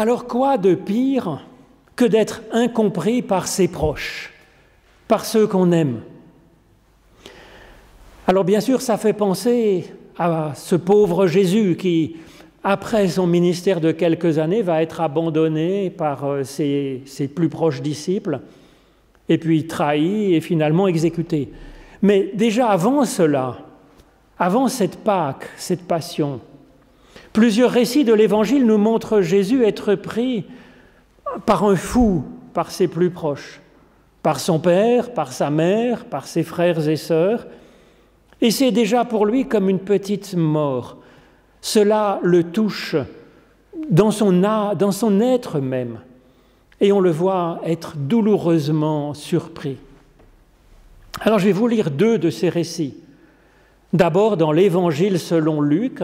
Alors quoi de pire que d'être incompris par ses proches, par ceux qu'on aime? Alors bien sûr, ça fait penser à ce pauvre Jésus qui, après son ministère de quelques années, va être abandonné par euh, ses, ses plus proches disciples, et puis trahi et finalement exécuté. Mais déjà avant cela, avant cette Pâque, cette passion, plusieurs récits de l'Évangile nous montrent Jésus être pris par un fou, par ses plus proches, par son père, par sa mère, par ses frères et sœurs. Et c'est déjà pour lui comme une petite mort. Cela le touche dans son, être même. Et on le voit être douloureusement surpris. Alors je vais vous lire deux de ces récits. D'abord dans l'Évangile selon Luc,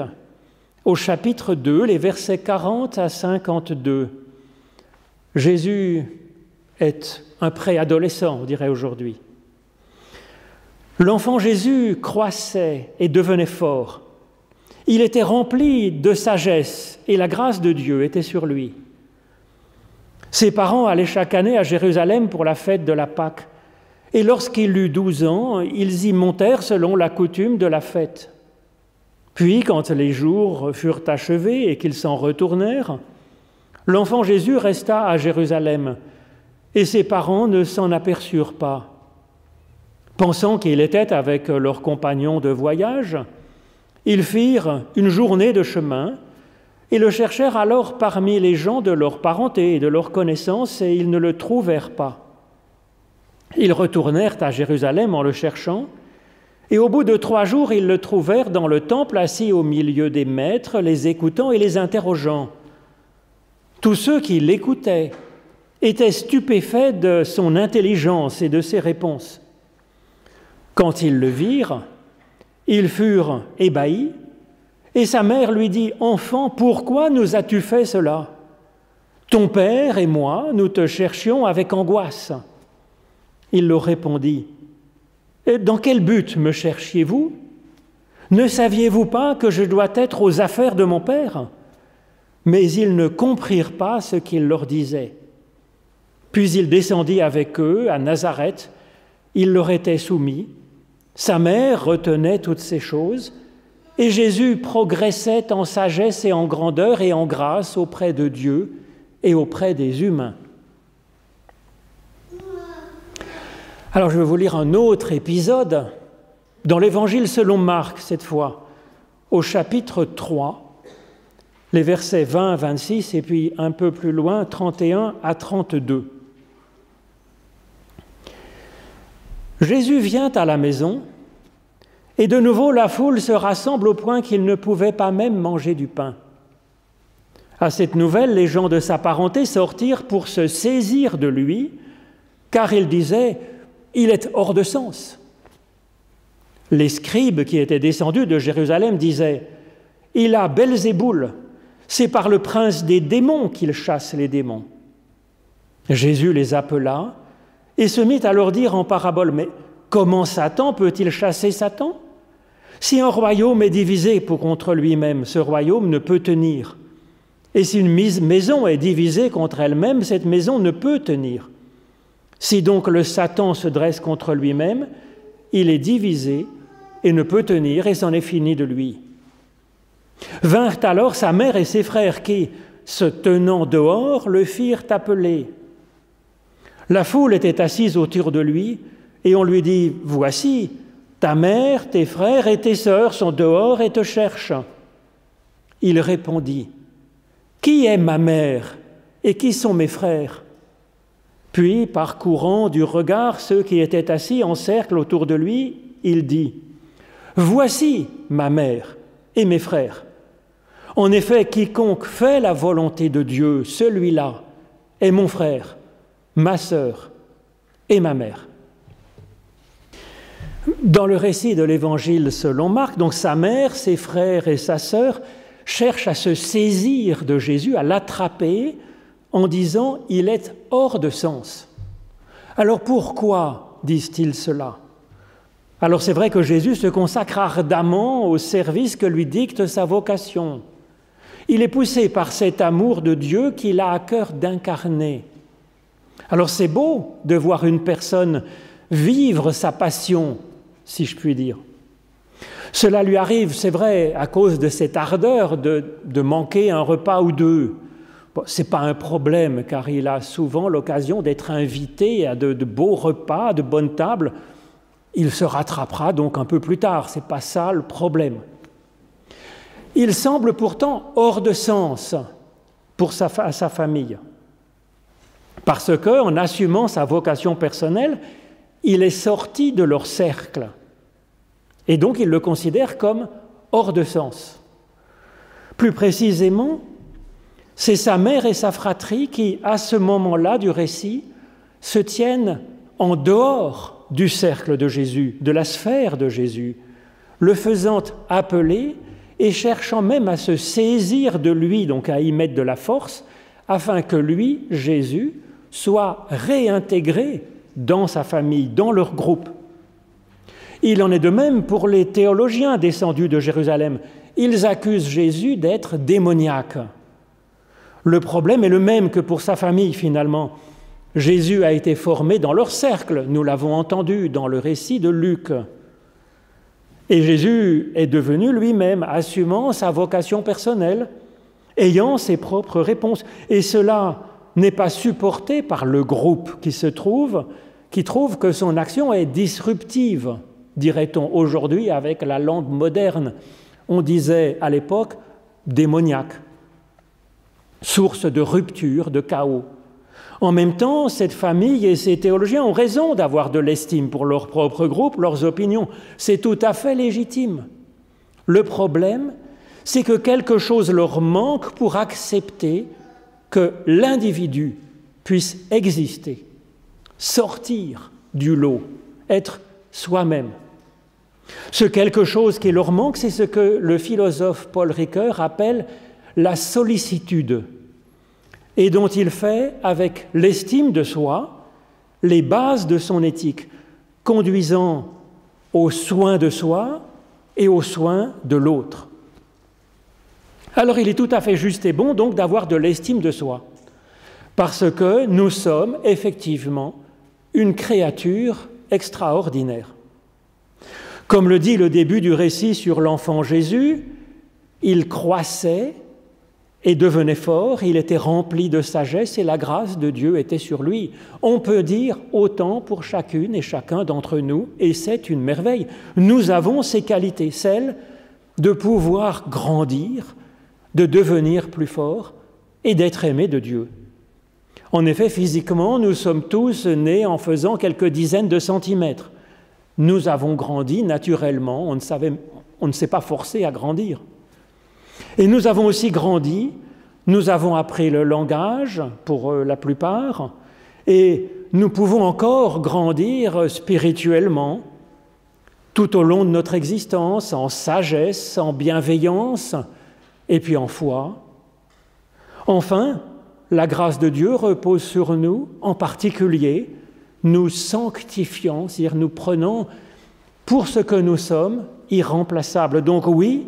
au chapitre 2, les versets 40 à 52. Jésus est un préadolescent, on dirait aujourd'hui. L'enfant Jésus croissait et devenait fort. Il était rempli de sagesse et la grâce de Dieu était sur lui. Ses parents allaient chaque année à Jérusalem pour la fête de la Pâque. Et lorsqu'il eut douze ans, ils y montèrent selon la coutume de la fête. Puis, quand les jours furent achevés et qu'ils s'en retournèrent, l'enfant Jésus resta à Jérusalem, et ses parents ne s'en aperçurent pas. Pensant qu'il était avec leurs compagnons de voyage, ils firent une journée de chemin et le cherchèrent alors parmi les gens de leur parenté et de leur connaissance, et ils ne le trouvèrent pas. Ils retournèrent à Jérusalem en le cherchant, et au bout de trois jours, ils le trouvèrent dans le temple assis au milieu des maîtres, les écoutant et les interrogeant. Tous ceux qui l'écoutaient étaient stupéfaits de son intelligence et de ses réponses. Quand ils le virent, ils furent ébahis, et sa mère lui dit, Enfant, pourquoi nous as-tu fait cela? Ton père et moi, nous te cherchions avec angoisse. Il leur répondit, Dans quel but me cherchiez-vous? Ne saviez-vous pas que je dois être aux affaires de mon Père? Mais ils ne comprirent pas ce qu'il leur disait. Puis il descendit avec eux à Nazareth, il leur était soumis, sa mère retenait toutes ces choses, et Jésus progressait en sagesse et en grandeur et en grâce auprès de Dieu et auprès des humains. Alors je vais vous lire un autre épisode dans l'Évangile selon Marc cette fois, au chapitre 3, les versets 20 à 26 et puis un peu plus loin 31 à 32. Jésus vient à la maison et de nouveau la foule se rassemble au point qu'il ne pouvait pas même manger du pain. À cette nouvelle, les gens de sa parenté sortirent pour se saisir de lui, car ils disaient il est hors de sens. Les scribes qui étaient descendus de Jérusalem disaient Il a Belzéboul, c'est par le prince des démons qu'il chasse les démons. Jésus les appela et se mit à leur dire en parabole Mais comment Satan peut-il chasser Satan? Si un royaume est divisé pour contre lui-même, ce royaume ne peut tenir. Et si une maison est divisée contre elle-même, cette maison ne peut tenir. Si donc le Satan se dresse contre lui-même, il est divisé et ne peut tenir et c'en est fini de lui. Vinrent alors sa mère et ses frères qui, se tenant dehors, le firent appeler. La foule était assise autour de lui et on lui dit, Voici, ta mère, tes frères et tes sœurs sont dehors et te cherchent. Il répondit, Qui est ma mère et qui sont mes frères? Puis, parcourant du regard ceux qui étaient assis en cercle autour de lui, il dit, Voici ma mère et mes frères. En effet, quiconque fait la volonté de Dieu, celui-là est mon frère, ma sœur et ma mère. Dans le récit de l'Évangile selon Marc, donc sa mère, ses frères et sa sœur cherchent à se saisir de Jésus, à l'attraper en disant il est hors de sens. Alors pourquoi disent-ils cela? Alors c'est vrai que Jésus se consacre ardemment au service que lui dicte sa vocation. Il est poussé par cet amour de Dieu qu'il a à cœur d'incarner. Alors c'est beau de voir une personne vivre sa passion, si je puis dire. Cela lui arrive, c'est vrai, à cause de cette ardeur de, manquer un repas ou deux. Ce n'est pas un problème, car il a souvent l'occasion d'être invité à de, beaux repas, de bonnes tables. Il se rattrapera donc un peu plus tard, ce n'est pas ça le problème. Il semble pourtant hors de sens pour sa, sa famille, parce qu'en assumant sa vocation personnelle, il est sorti de leur cercle, et donc il le considère comme hors de sens. Plus précisément, c'est sa mère et sa fratrie qui, à ce moment-là du récit, se tiennent en dehors du cercle de Jésus, de la sphère de Jésus, le faisant appeler et cherchant même à se saisir de lui, donc à y mettre de la force, afin que lui, Jésus, soit réintégré dans sa famille, dans leur groupe. Il en est de même pour les théologiens descendus de Jérusalem. Ils accusent Jésus d'être démoniaque. Le problème est le même que pour sa famille finalement. Jésus a été formé dans leur cercle, nous l'avons entendu dans le récit de Luc. Et Jésus est devenu lui-même, assumant sa vocation personnelle, ayant ses propres réponses. Et cela n'est pas supporté par le groupe qui se trouve, qui trouve que son action est disruptive, dirait-on aujourd'hui avec la langue moderne. On disait à l'époque démoniaque, source de rupture, de chaos. En même temps, cette famille et ces théologiens ont raison d'avoir de l'estime pour leur propre groupe, leurs opinions. C'est tout à fait légitime. Le problème, c'est que quelque chose leur manque pour accepter que l'individu puisse exister, sortir du lot, être soi-même. Ce quelque chose qui leur manque, c'est ce que le philosophe Paul Ricoeur appelle la sollicitude et dont il fait, avec l'estime de soi, les bases de son éthique, conduisant aux soins de soi et aux soins de l'autre. Alors il est tout à fait juste et bon donc d'avoir de l'estime de soi, parce que nous sommes effectivement une créature extraordinaire. Comme le dit le début du récit sur l'enfant Jésus, il croissait et devenait fort, il était rempli de sagesse et la grâce de Dieu était sur lui. On peut dire autant pour chacune et chacun d'entre nous, et c'est une merveille. Nous avons ces qualités, celles de pouvoir grandir, de devenir plus fort et d'être aimé de Dieu. En effet, physiquement, nous sommes tous nés en faisant quelques dizaines de centimètres. Nous avons grandi naturellement, on ne, savait, on ne s'est pas forcé à grandir. Et nous avons aussi grandi, nous avons appris le langage pour euh, la plupart, et nous pouvons encore grandir spirituellement tout au long de notre existence, en sagesse, en bienveillance, et puis en foi. Enfin, la grâce de Dieu repose sur nous, en particulier, nous sanctifiant, c'est-à-dire nous prenons pour ce que nous sommes irremplaçables. Donc oui,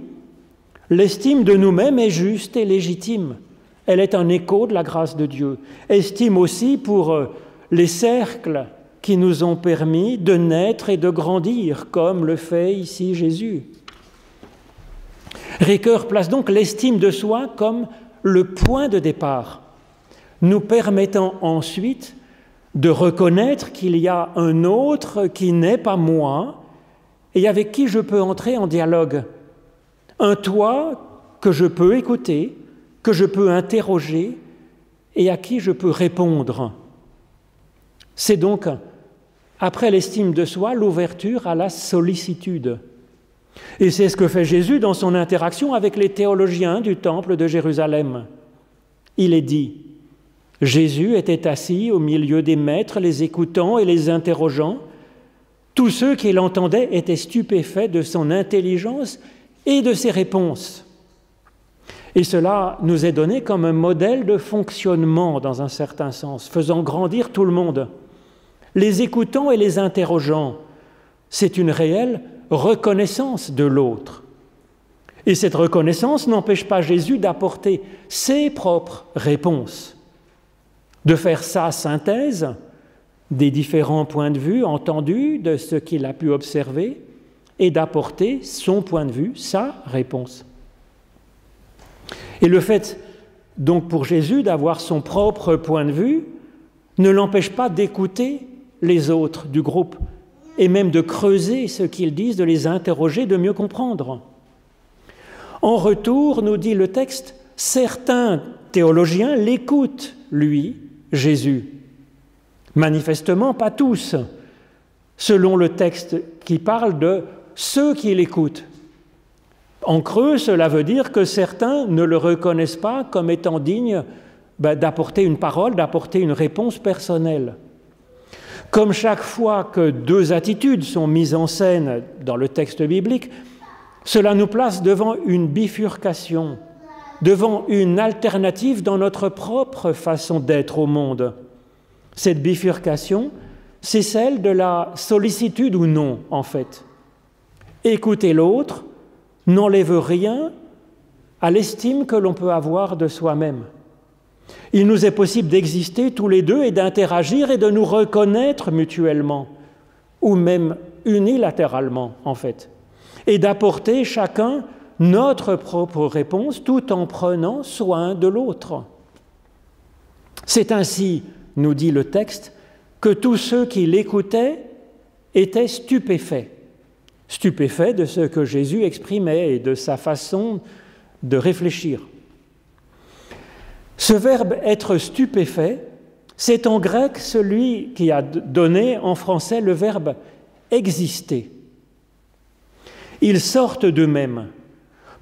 L'estime de nous-mêmes est juste et légitime. Elle est un écho de la grâce de Dieu. Estime aussi pour euh, les cercles qui nous ont permis de naître et de grandir, comme le fait ici Jésus. Ricoeur place donc l'estime de soi comme le point de départ, nous permettant ensuite de reconnaître qu'il y a un autre qui n'est pas moi et avec qui je peux entrer en dialogue un toi que je peux écouter, que je peux interroger et à qui je peux répondre. C'est donc, après l'estime de soi, l'ouverture à la sollicitude. Et c'est ce que fait Jésus dans son interaction avec les théologiens du temple de Jérusalem. Il est dit, Jésus était assis au milieu des maîtres, les écoutant et les interrogeant. Tous ceux qui l'entendaient étaient stupéfaits de son intelligence et de ses réponses. Et cela nous est donné comme un modèle de fonctionnement dans un certain sens, faisant grandir tout le monde. Les écoutant et les interrogeant, c'est une réelle reconnaissance de l'autre. Et cette reconnaissance n'empêche pas Jésus d'apporter ses propres réponses, de faire sa synthèse des différents points de vue entendus, de ce qu'il a pu observer, et d'apporter son point de vue, sa réponse. Et le fait donc pour Jésus d'avoir son propre point de vue ne l'empêche pas d'écouter les autres du groupe et même de creuser ce qu'ils disent, de les interroger, de mieux comprendre. En retour, nous dit le texte, certains théologiens l'écoutent, lui, Jésus. Manifestement, pas tous, selon le texte qui parle de ceux qui l'écoutent. En creux, cela veut dire que certains ne le reconnaissent pas comme étant digne ben, d'apporter une parole, d'apporter une réponse personnelle. Comme chaque fois que deux attitudes sont mises en scène dans le texte biblique, cela nous place devant une bifurcation, devant une alternative dans notre propre façon d'être au monde. Cette bifurcation, c'est celle de la sollicitude ou non, en fait. Écouter l'autre n'enlève rien à l'estime que l'on peut avoir de soi-même. Il nous est possible d'exister tous les deux et d'interagir et de nous reconnaître mutuellement, ou même unilatéralement en fait, et d'apporter chacun notre propre réponse tout en prenant soin de l'autre. C'est ainsi, nous dit le texte, que tous ceux qui l'écoutaient étaient stupéfaits, stupéfaits de ce que Jésus exprimait et de sa façon de réfléchir. Ce verbe être stupéfait, c'est en grec celui qui a donné en français le verbe exister. Ils sortent d'eux-mêmes,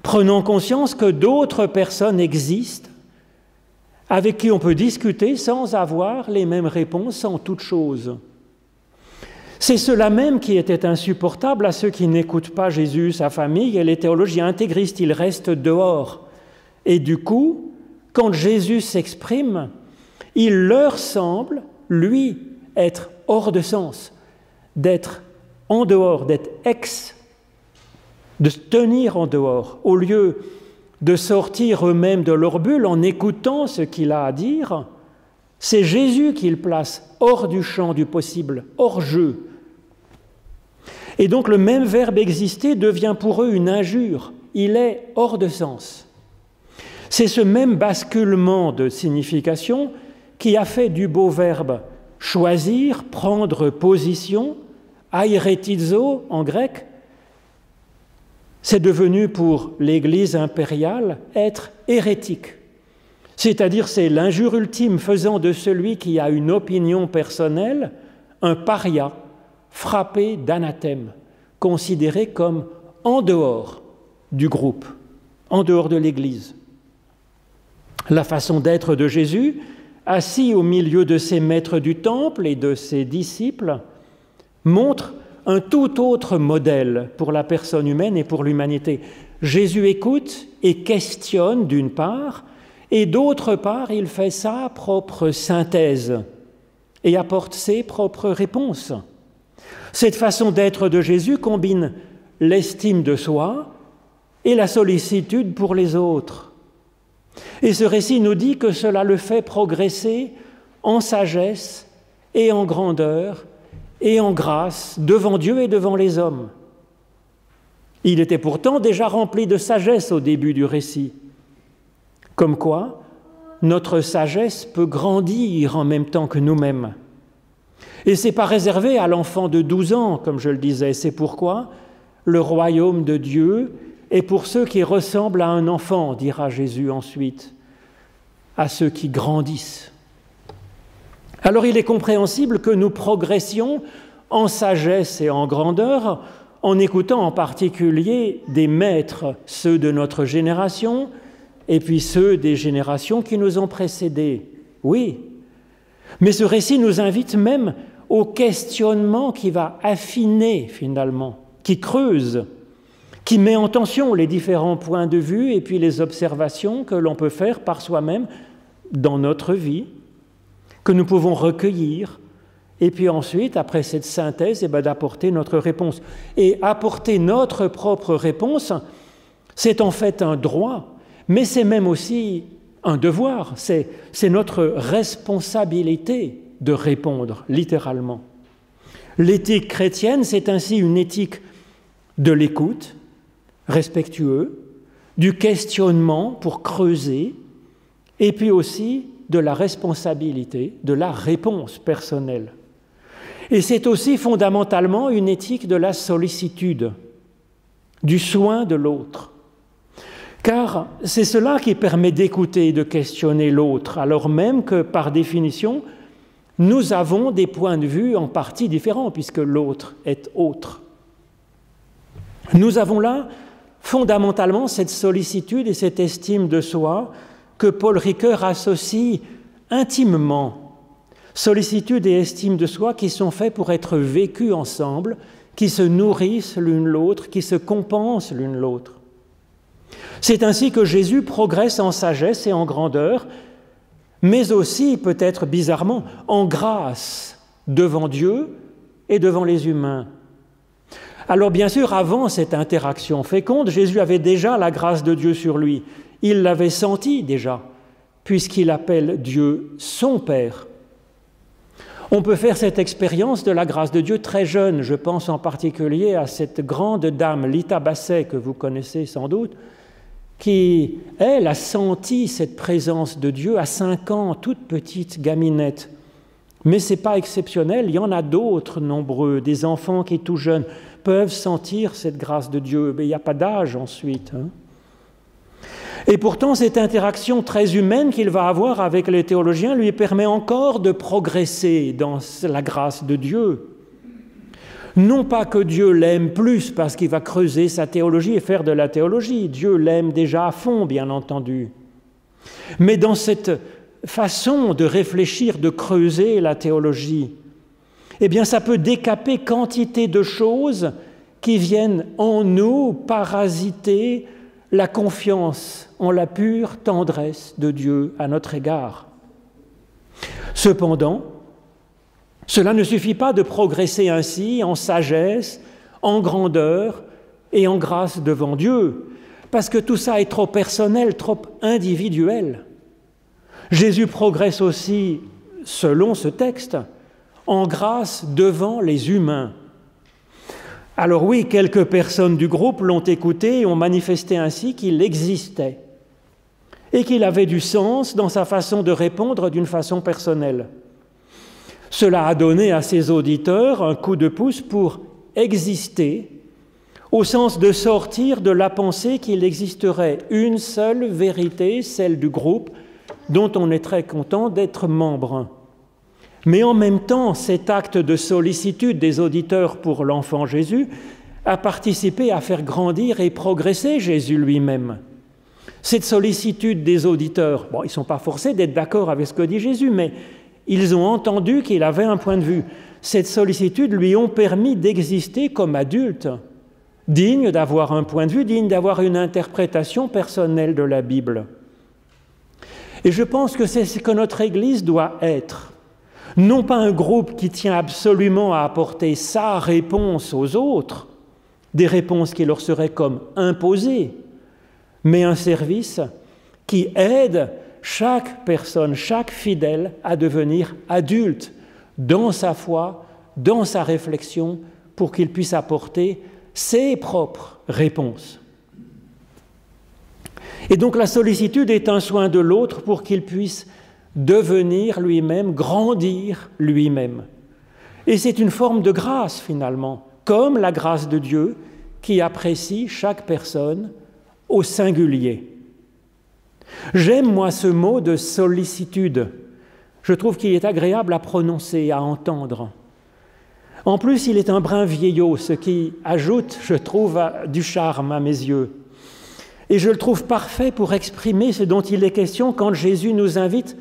prenant conscience que d'autres personnes existent avec qui on peut discuter sans avoir les mêmes réponses en toute chose. C'est cela même qui était insupportable à ceux qui n'écoutent pas Jésus, sa famille et les théologiens intégristes. Ils restent dehors. Et du coup, quand Jésus s'exprime, il leur semble, lui, être hors de sens, d'être en dehors, d'être ex, de se tenir en dehors, au lieu de sortir eux-mêmes de leur bulle en écoutant ce qu'il a à dire, c'est Jésus qu'ils place hors du champ du possible, hors jeu. Et donc le même verbe exister devient pour eux une injure, il est hors de sens. C'est ce même basculement de signification qui a fait du beau verbe choisir, prendre position, airetizo en grec, c'est devenu pour l'Église impériale être hérétique. C'est-à-dire c'est l'injure ultime faisant de celui qui a une opinion personnelle un paria frappé d'anathème, considéré comme en dehors du groupe, en dehors de l'Église. La façon d'être de Jésus, assis au milieu de ses maîtres du temple et de ses disciples, montre un tout autre modèle pour la personne humaine et pour l'humanité. Jésus écoute et questionne d'une part, et d'autre part, il fait sa propre synthèse et apporte ses propres réponses. Cette façon d'être de Jésus combine l'estime de soi et la sollicitude pour les autres. Et ce récit nous dit que cela le fait progresser en sagesse et en grandeur et en grâce devant Dieu et devant les hommes. Il était pourtant déjà rempli de sagesse au début du récit. Comme quoi, notre sagesse peut grandir en même temps que nous-mêmes. Et ce n'est pas réservé à l'enfant de 12 ans, comme je le disais, c'est pourquoi le royaume de Dieu et pour ceux qui ressemblent à un enfant, dira Jésus ensuite, à ceux qui grandissent. Alors il est compréhensible que nous progressions en sagesse et en grandeur en écoutant en particulier des maîtres, ceux de notre génération, et puis ceux des générations qui nous ont précédés. Oui, mais ce récit nous invite même au questionnement qui va affiner finalement, qui creuse qui met en tension les différents points de vue et puis les observations que l'on peut faire par soi-même dans notre vie, que nous pouvons recueillir, et puis ensuite, après cette synthèse, eh ben, d'apporter notre réponse. Et apporter notre propre réponse, C'est en fait un droit, mais c'est même aussi un devoir, c'est notre responsabilité de répondre, littéralement. L'éthique chrétienne, c'est ainsi une éthique de l'écoute, respectueux, du questionnement pour creuser, et puis aussi de la responsabilité, de la réponse personnelle. Et c'est aussi fondamentalement une éthique de la sollicitude, du soin de l'autre. Car c'est cela qui permet d'écouter et de questionner l'autre, alors même que par définition, nous avons des points de vue en partie différents, puisque l'autre est autre. Nous avons là fondamentalement cette sollicitude et cette estime de soi que Paul Ricoeur associe intimement. Sollicitude et estime de soi qui sont faits pour être vécus ensemble, qui se nourrissent l'une l'autre, qui se compensent l'une l'autre. C'est ainsi que Jésus progresse en sagesse et en grandeur, mais aussi, peut-être bizarrement, en grâce devant Dieu et devant les humains. Alors bien sûr, avant cette interaction féconde, Jésus avait déjà la grâce de Dieu sur lui. Il l'avait senti déjà, puisqu'il appelle Dieu son Père. On peut faire cette expérience de la grâce de Dieu très jeune. Je pense en particulier à cette grande dame, Lita Basset, que vous connaissez sans doute, qui, elle, a senti cette présence de Dieu à cinq ans, toute petite gaminette. Mais ce n'est pas exceptionnel, il y en a d'autres nombreux, des enfants qui, tout jeunes, peuvent sentir cette grâce de Dieu. Mais il n'y a pas d'âge ensuite. Hein. Et pourtant, cette interaction très humaine qu'il va avoir avec les théologiens lui permet encore de progresser dans la grâce de Dieu. Non pas que Dieu l'aime plus parce qu'il va creuser sa théologie et faire de la théologie, Dieu l'aime déjà à fond, bien entendu. Mais dans cette façon de réfléchir, de creuser la théologie, eh bien ça peut décaper quantité de choses qui viennent en nous parasiter la confiance en la pure tendresse de Dieu à notre égard. Cependant, cela ne suffit pas de progresser ainsi en sagesse, en grandeur et en grâce devant Dieu, parce que tout ça est trop personnel, trop individuel. Jésus progresse aussi, selon ce texte, en grâce devant les humains. Alors oui, quelques personnes du groupe l'ont écouté et ont manifesté ainsi qu'il existait et qu'il avait du sens dans sa façon de répondre d'une façon personnelle. Cela a donné à ses auditeurs un coup de pouce pour exister, au sens de sortir de la pensée qu'il existerait une seule vérité, celle du groupe, dont on est très content d'être membre. Mais en même temps, cet acte de sollicitude des auditeurs pour l'enfant Jésus a participé à faire grandir et progresser Jésus lui-même. Cette sollicitude des auditeurs, ils ne sont pas forcés d'être d'accord avec ce que dit Jésus, mais ils ont entendu qu'il avait un point de vue. Cette sollicitude lui ont permis d'exister comme adulte, digne d'avoir un point de vue, digne d'avoir une interprétation personnelle de la Bible. Et je pense que c'est ce que notre Église doit être. Non pas un groupe qui tient absolument à apporter sa réponse aux autres, des réponses qui leur seraient comme imposées, mais un service qui aide chaque personne, chaque fidèle à devenir adulte dans sa foi, dans sa réflexion, pour qu'il puisse apporter ses propres réponses. Et donc la sollicitude est un soin de l'autre pour qu'il puisse devenir lui-même, grandir lui-même. Et c'est une forme de grâce finalement, comme la grâce de Dieu qui apprécie chaque personne au singulier. J'aime, moi, ce mot de sollicitude. Je trouve qu'il est agréable à prononcer, à entendre. En plus, il est un brin vieillot, ce qui ajoute, je trouve, du charme à mes yeux. Et je le trouve parfait pour exprimer ce dont il est question quand Jésus nous invite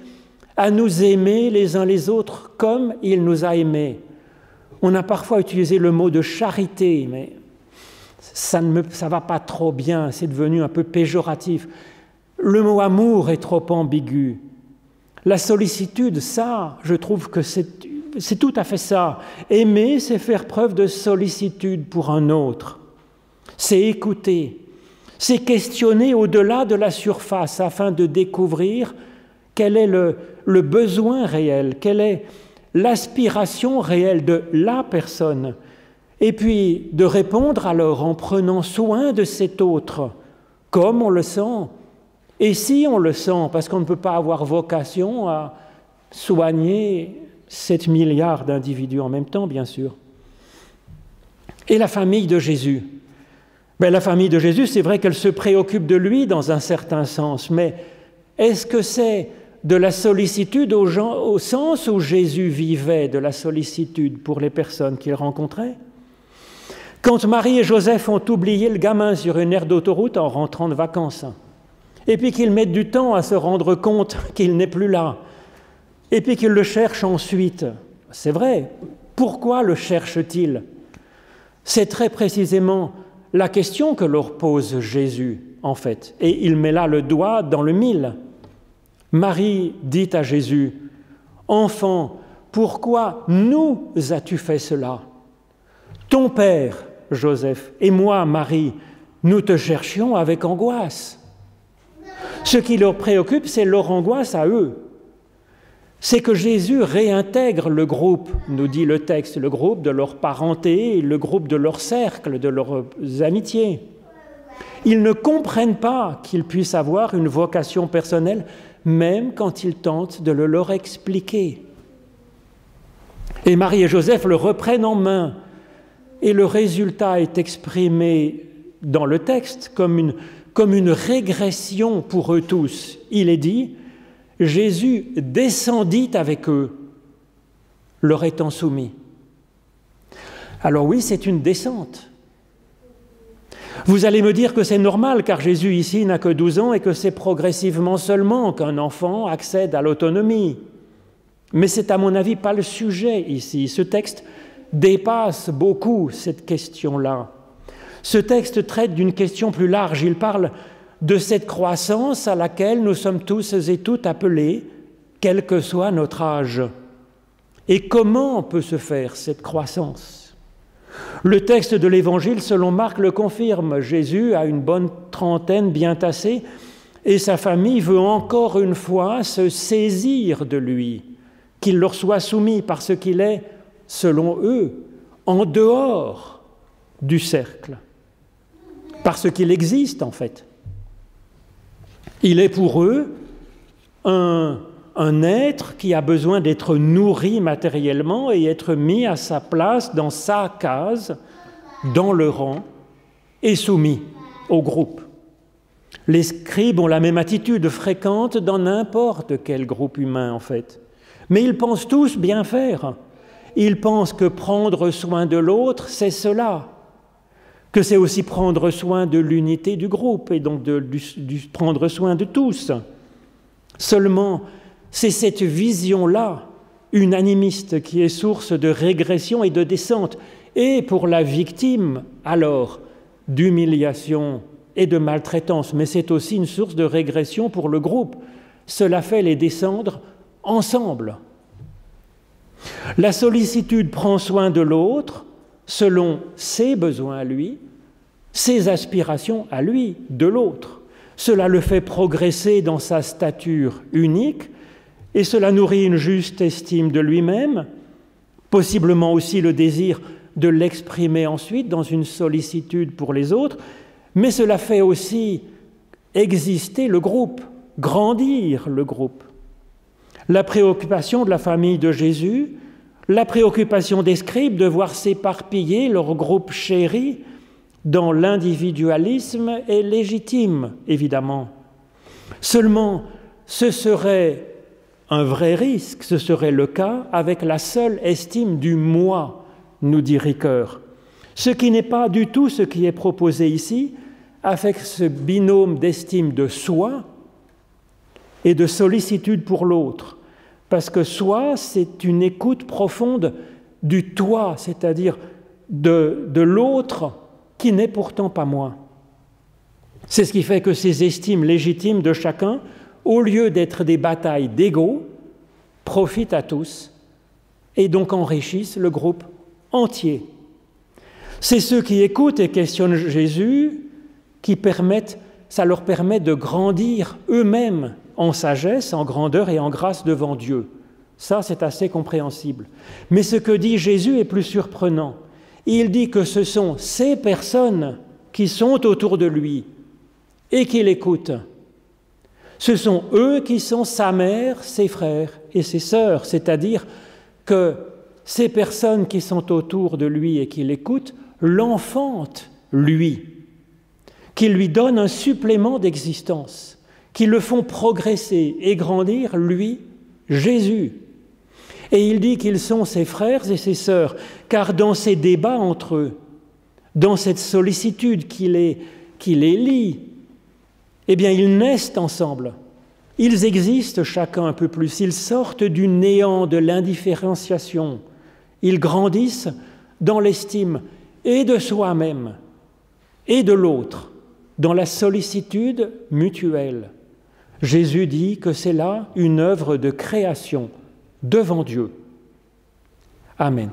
à nous aimer les uns les autres comme il nous a aimés. On a parfois utilisé le mot de charité, mais ça ne ça va pas trop bien, c'est devenu un peu péjoratif. Le mot amour est trop ambigu. La sollicitude, ça, je trouve que c'est tout à fait ça. Aimer, c'est faire preuve de sollicitude pour un autre. C'est écouter. c'est questionner au-delà de la surface afin de découvrir quel est le, besoin réel, quelle est l'aspiration réelle de la personne, et puis de répondre alors en prenant soin de cet autre, comme on le sent. Et si on le sent, parce qu'on ne peut pas avoir vocation à soigner 7 milliards d'individus en même temps, bien sûr. Et la famille de Jésus ben, La famille de Jésus, c'est vrai qu'elle se préoccupe de lui dans un certain sens, mais est-ce que c'est de la sollicitude au sens où Jésus vivait de la sollicitude pour les personnes qu'il rencontrait? Quand Marie et Joseph ont oublié le gamin sur une aire d'autoroute en rentrant de vacances, et puis qu'ils mettent du temps à se rendre compte qu'il n'est plus là, et puis qu'ils le cherchent ensuite. C'est vrai. Pourquoi le cherchent-ils C'est très précisément la question que leur pose Jésus, en fait. Et il met là le doigt dans le mille. Marie dit à Jésus, Enfant, pourquoi nous as-tu fait cela Ton père, Joseph, et moi, Marie, nous te cherchions avec angoisse. Ce qui leur préoccupe, c'est leur angoisse à eux c'est que Jésus réintègre le groupe, nous dit le texte, le groupe de leur parenté, le groupe de leur cercle, de leurs amitiés. Ils ne comprennent pas qu'ils puissent avoir une vocation personnelle, même quand ils tentent de le leur expliquer. Et Marie et Joseph le reprennent en main, et le résultat est exprimé dans le texte comme une, comme une régression pour eux tous. Il est dit, Jésus descendit avec eux, leur étant soumis. Alors oui, c'est une descente. Vous allez me dire que c'est normal car Jésus ici n'a que 12 ans et que c'est progressivement seulement qu'un enfant accède à l'autonomie. Mais c'est à mon avis pas le sujet ici. Ce texte dépasse beaucoup cette question-là. Ce texte traite d'une question plus large. Il parle de cette croissance à laquelle nous sommes tous et toutes appelés, quel que soit notre âge. Et comment peut se faire cette croissance? Le texte de l'Évangile, selon Marc, le confirme. Jésus a une bonne trentaine bien tassée et sa famille veut encore une fois se saisir de lui, qu'il leur soit soumis parce qu'il est, selon eux, en dehors du cercle, parce qu'il existe en fait. Il est pour eux un, être qui a besoin d'être nourri matériellement et être mis à sa place dans sa case, dans le rang, et soumis au groupe. Les scribes ont la même attitude fréquente dans n'importe quel groupe humain en fait. Mais ils pensent tous bien faire. Ils pensent que prendre soin de l'autre, c'est cela que c'est aussi prendre soin de l'unité du groupe et donc de, prendre soin de tous. Seulement, c'est cette vision-là, unanimiste, qui est source de régression et de descente, et pour la victime, alors, d'humiliation et de maltraitance, mais c'est aussi une source de régression pour le groupe. Cela fait les descendre ensemble. La sollicitude prend soin de l'autre, selon ses besoins à lui, ses aspirations à lui, de l'autre. Cela le fait progresser dans sa stature unique et cela nourrit une juste estime de lui-même, possiblement aussi le désir de l'exprimer ensuite dans une sollicitude pour les autres, mais cela fait aussi exister le groupe, grandir le groupe. La préoccupation de la famille de Jésus, la préoccupation des scribes de voir s'éparpiller leur groupe chéri dans l'individualisme est légitime, évidemment. Seulement, ce serait un vrai risque, ce serait le cas avec la seule estime du moi, nous dit Ricoeur. Ce qui n'est pas du tout ce qui est proposé ici, avec ce binôme d'estime de soi et de sollicitude pour l'autre. Parce que soi, c'est une écoute profonde du toi, c'est-à-dire de, l'autre qui n'est pourtant pas moi. C'est ce qui fait que ces estimes légitimes de chacun, au lieu d'être des batailles d'ego, profitent à tous et donc enrichissent le groupe entier. C'est ceux qui écoutent et questionnent Jésus qui permettent, ça leur permet de grandir eux-mêmes en sagesse, en grandeur et en grâce devant Dieu. Ça, c'est assez compréhensible. Mais ce que dit Jésus est plus surprenant. Il dit que ce sont ces personnes qui sont autour de lui et qui l'écoutent. Ce sont eux qui sont sa mère, ses frères et ses sœurs, c'est-à-dire que ces personnes qui sont autour de lui et qui l'écoutent l'enfantent, lui, qui lui donnent un supplément d'existence, qui le font progresser et grandir, lui, Jésus. Et il dit qu'ils sont ses frères et ses sœurs, car dans ces débats entre eux, dans cette sollicitude qui les, qui les lie, eh bien, ils naissent ensemble. Ils existent chacun un peu plus. Ils sortent du néant, de l'indifférenciation. Ils grandissent dans l'estime et de soi-même et de l'autre, dans la sollicitude mutuelle. Jésus dit que c'est là une œuvre de création devant Dieu. Amen.